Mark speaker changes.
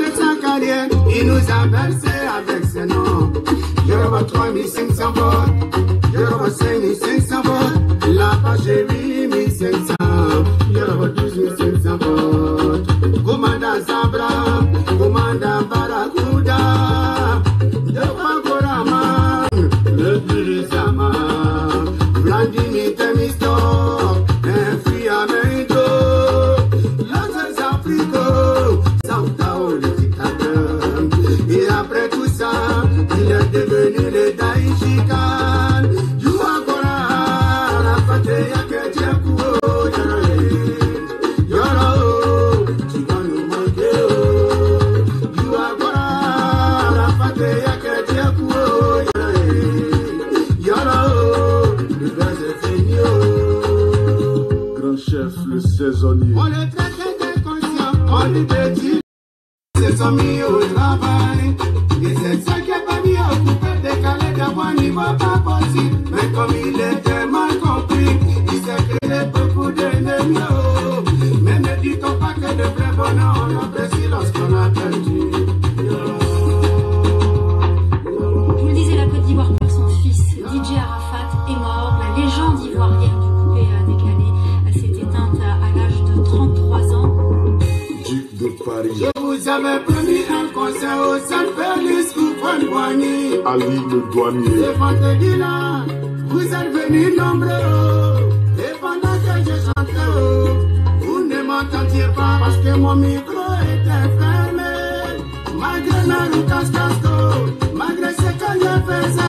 Speaker 1: de sa carrière, il nous a versé avec ses noms. Yoruba 3500 votes, Yoruba 5500 votes, la page 8500, Yoruba 12500 votes. Commandant Zabra, commandant
Speaker 2: chef, le saisonnier.
Speaker 1: On le traite d'inconscient, on lui dit c'est son mis au travail. Et c'est ça qui est pas mis occupé, décalé d'avoir niveau pas possible. Mais comme il était mal compris, il s'est créé beaucoup d'ennemis. oh. Mais ne dit-on pas que de vrais bonheurs on apprécie lorsqu'on a perdu.
Speaker 3: Je vous le disais, la Côte d'Ivoire perd son fils. DJ Arafat est mort. La légende ivoirienne du coupé décalé à à l'âge de 33 ans.
Speaker 2: Duc de Paris.
Speaker 1: Je vous avais promis un concert au San Félix Koufouane-Boigny.
Speaker 2: Ali le douanier.
Speaker 1: Ce vendredi-là, vous êtes venus nombreux. Et pendant que je chantais, vous ne m'entendiez pas parce que mon micro était fermé. Malgré ma casco, malgré ce que je faisais,